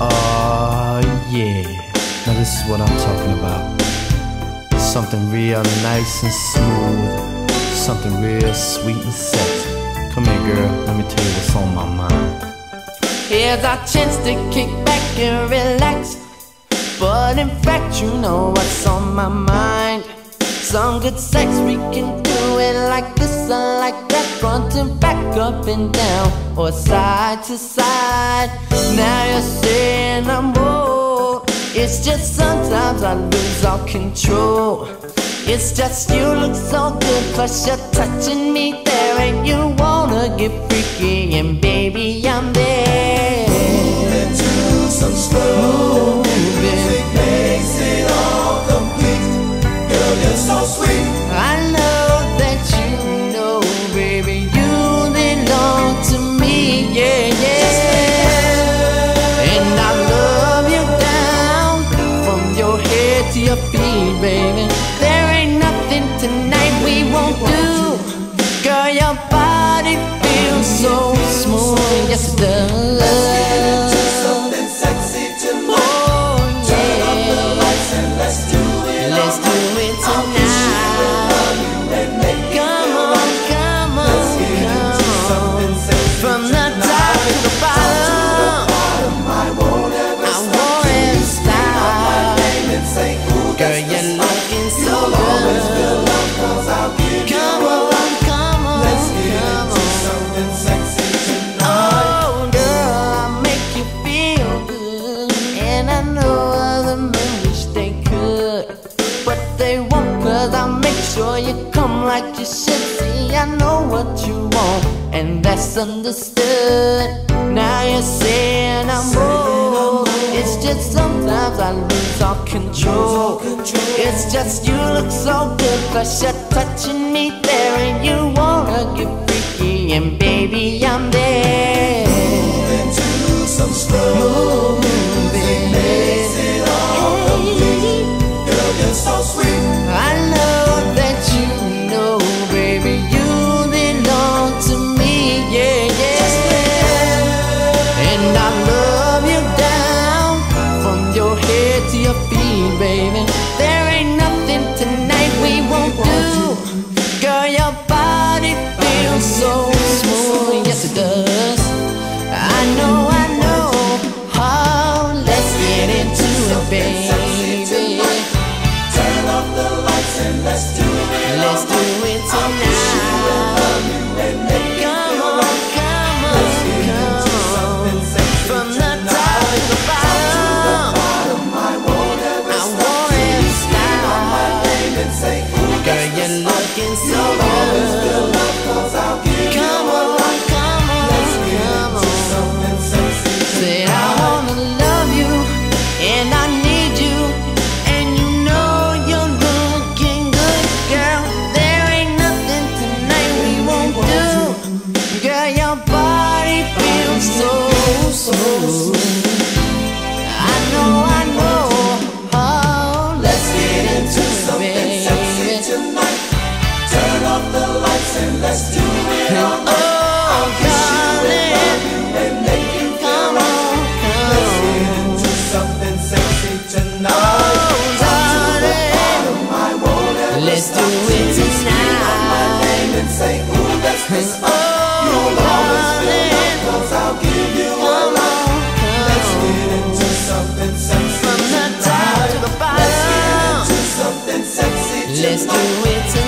Oh, yeah. Now, this is what I'm talking about. Something real nice and smooth. Something real sweet and sexy. Come here, girl. Let me tell you what's on my mind. Here's our chance to kick back and relax. But in fact, you know what's on my mind. Some good sex, we can do it like this or like that. Front and back, up and down, or side to side. Now you're saying I'm bold. It's just sometimes I lose all control. It's just you look so good, plus you're touching me there, and you wanna get freaky, and baby, I'm there. Your body feels so sure you come like you should. See, I know what you want, and that's understood. Now you're saying I'm wrong. It's just sometimes I lose all control. It's just you look so good, plus you're touching me there, and you wanna get freaky, and baby, I'm there. Into some slow music makes it all complete. Girl, you're so sweet. I know And I love you down from your head to your feet, baby. Let's do it